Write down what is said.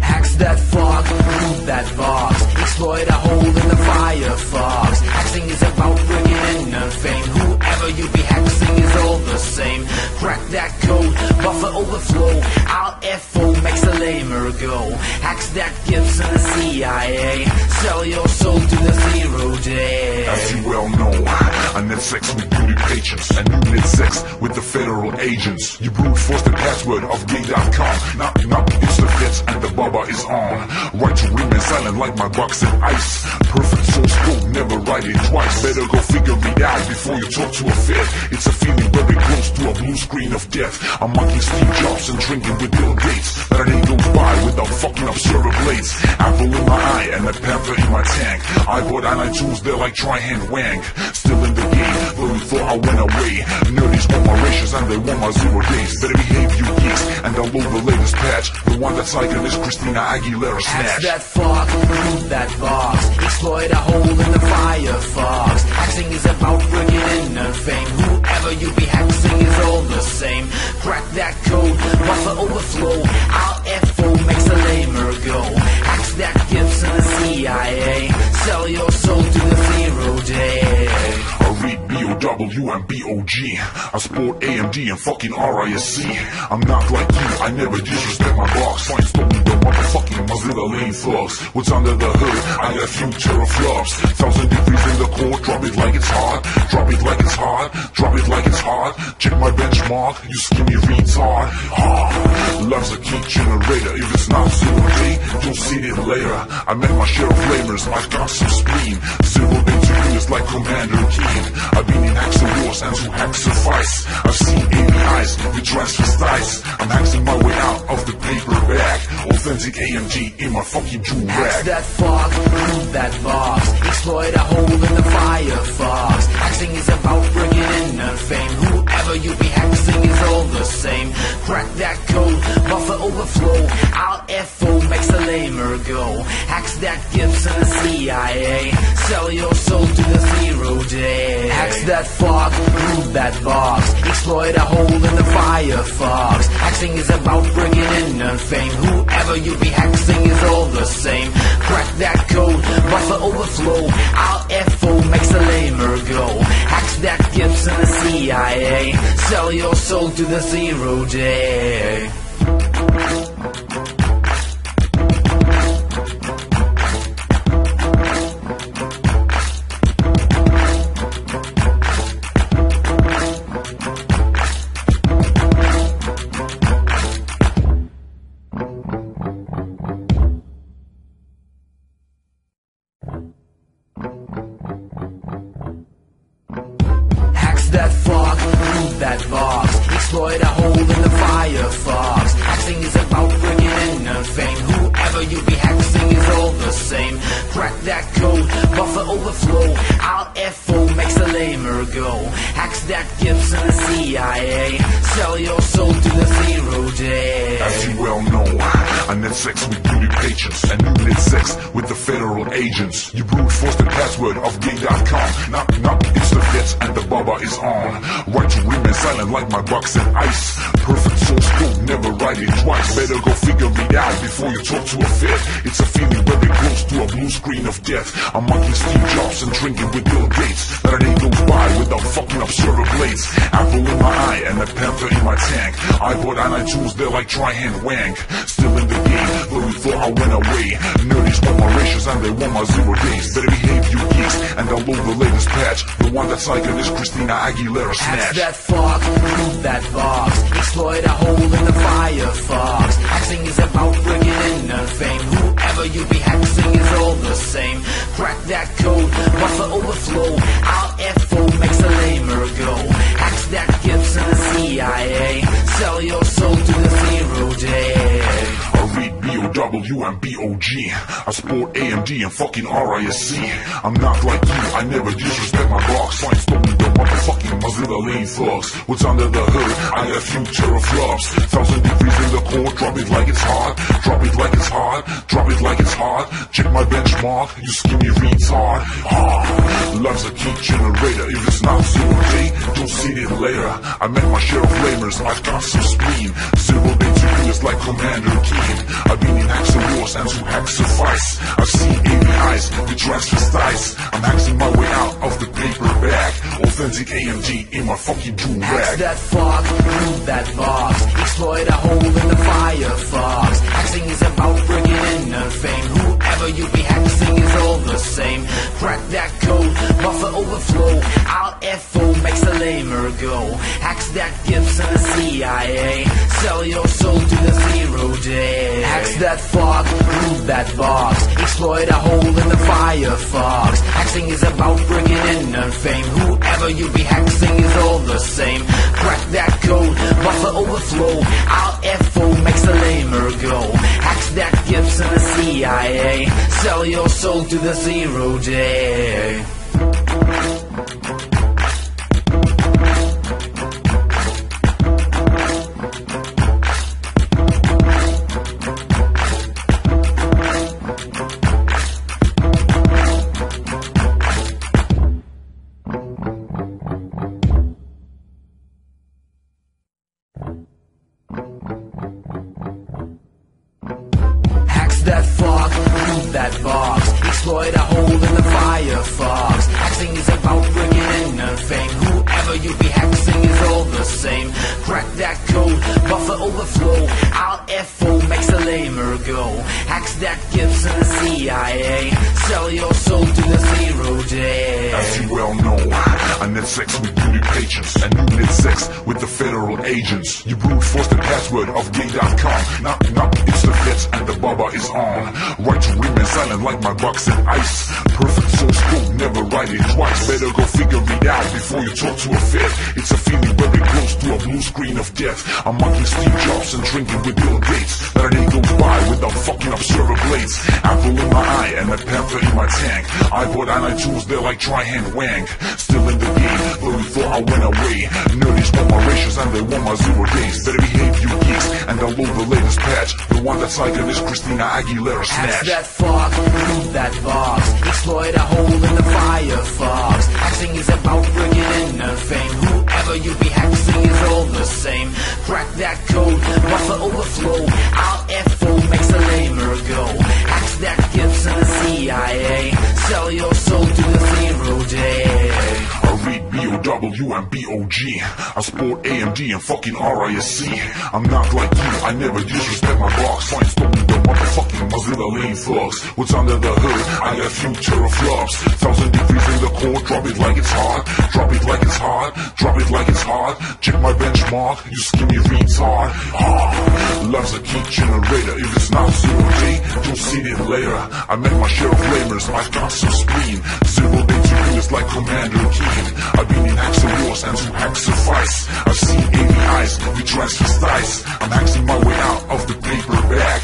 Hacks that fog, move that box, exploit a hole in the Firefox. Buffer overflow. Alt F4 makes a lamer go. Hacks that gives the CIA. Sell your soul to the zero day. As you well know, I net sex with beauty patrons and you net sex with the federal agents. You brute force the password of gay.com. Knock, knock, it's the feds and the bubba is on. Right to remain silent like my box of ice. Perfect source code, never write it twice. Better go figure it out before you talk to a fed. It's a feeling very close to a blue screen of death. I'm mocking Steve Jobs and drinking with Bill Gates. But a day goes by without fucking up server blades. Apple in my eye and a panther my tank. iPod and iTunes, they're like try and wang. Still in the game, but thought I went away. Nerdies want my ratios and they want my zero days. Better behave, you geeks, and download the latest patch. The one that's like is Christina Aguilera snatch. that fog, move that box, exploit a hole in the Firefox. Hacking is about bringing in the fame. Whoever you be hacking is all the same. Crack that code, buffer overflow. Alt B-O-G. I sport AMD and fucking RISC. I'm not like you, I never disrespect my box. Find stolen the motherfucking Mozilla lane thugs. What's under the hood? I got a few teraflops. Thousand degrees in the core, drop it like it's hot. Drop it like it's hot. Drop it like it's hot. Check my benchmark, you skinny retard. Ah, love's a key generator. If it's not zero day, you'll see it later. I met my share of flamers, I've got some spleen. Zero day is like Commander Keen. I've been in and wars and to suffice. I've seen APIs with transvestites. I'm hacking my way out of the paper bag. Authentic AMG in my fucking jewel Hacks rag. that fog, move that box, exploit a hole in the Firefox. Hacking is about bringing in the fame. Whoever you be hacking is all the same. Crack that code, buffer overflow. Alt F4 makes a lamer go. Hacks that the CIA. Sell your soul to the zero day. Hacks that fog, move that box, exploit a hole in the Firefox. Hacking is about bringing in the fame. Whoever you be hacking is all the same. Crack that code, buffer overflow. Alt F4 makes a lamer go. Hacks that to the CIA. Sell your soul to the zero day. That box, exploit a hole in the Firefox. Hacking is about bringing in the fame. Whoever you be hacking is all the same. Crack that code, buffer overflow. Alt F4 makes a lamer go. Hacks that Gibson the CIA. Sell your soul to the zero day. As you well know, I net sex with beauty patrons and net sex with the federal agents. You brute force the password of gay.com. Knock, knock, it's the feds and the bubba is on. Right to remain silent like my box of ice. Perfect source code, never write it twice. Better go figure it out before you talk to a fed. It's a feeling very close to a blue screen of death. I'm mocking Steve Jobs and drinking with Bill Gates. But a day goes by without fucking up server blades. Apple in my eye and a panther in my tank. I iPod and iTunes, they're like try-hand wang. Still in the game, but we thought I went away. Nerdies want my ratios and they want my zero days. Better behave, you geeks, and download the latest patch. The one that's like is Christina Aguilera snatch. that fog, move that box, exploit a hole in the Firefox. Hacking is about bringing in the fame. Whoever you be hacking is all the same. Crack that code, buffer overflow. Alt B-O-W and B-O-G I sport AMD and fucking RISC I'm not like you, I never disrespect my box. Find stolen the motherfucking Mozilla lane thugs What's under the hood? I a future of loves Thousand degrees in the core, drop it like it's hot. Drop it like it's hot, drop it like it's hot. Check my benchmark, you skinny retard. Ah, Love's a key generator, if it's not zero day Don't see it later. I met my share of lamers, I've got some spleen. Zero day is like Commander Keen. I've been in hacks of wars and to hacks suffice. I've seen APIs, the transvestites I'm hacking my way out of the paper bag. Authentic AMD in my fucking Hacks rag that fog, move that box. Exploit a hole in the Firefox Hacking is about bringing in the fame. Whoever you be hacking is all the same. Crack that code, buffer overflow. Alt F4 makes a lamer go. Hacks that Gibson and CIA Sell your soul to the zero day. Hacks that fog, move that box. Exploit a hole in the Firefox. Hacking is about bringing in the fame. Whoever you be hacking is all the same. Crack that code, buffer overflow. Our F4 makes a lamer go. Hacks that Gibson the CIA Sell your soul to the zero day That fog, move that box Exploit a hole in the Firefox Hacking is about bringing in the fame. Whoever you be hacking is all the same. Crack that code, buffer overflow. Alt F4 makes a lamer go. Hacks that Gibson and CIA Sell your soul to the zero day. As you well know, I net sex with beauty patrons and net sex with the federal agents. You brute force the password of gay.com. Knock, knock, it's the feds and the baba is on. Right to remain silent like my box and ice. Perfect source code, never write it twice. Better go figure it out before you talk to a fed. It's a feeling very close to a blue screen of death. I'm mocking Steve Jobs and drinking with Bill Gates. A day goes by without fucking up server blades. Apple in my eye and a in my tank. I bought and I choose, they're like try-hand wank. Still in the game, but we thought I went away. Nerdies want my ratios and they want my zero days. Better behave, you geeks, and download the latest patch. The one that's like this Christina Aguilera snatch. that fog, move that box Exploit a hole in the Firefox Hacking is about bringing in the fame Whoever you be hacking is all the same Crack that code, buffer overflow Alt read B-O-W and B-O-G I sport AMD and fucking RISC I'm not like you, I never disrespect my box. Find stolen the motherfucking Mozilla lane thugs What's under the hood? I got future of loves Thousand degrees in the core, drop it like it's hot. Drop it like it's hot, drop it like it's hot. Check my benchmark, you skinny retard. Ah, Love's a key generator, if it's not zero day You'll see it later. I met my share of lamers, I've got some spleen. Zero day is like Commander Keen I've been in hacks of wars and to hacks suffice I've seen APIs, we transvestites I'm hacking my way out of the paper bag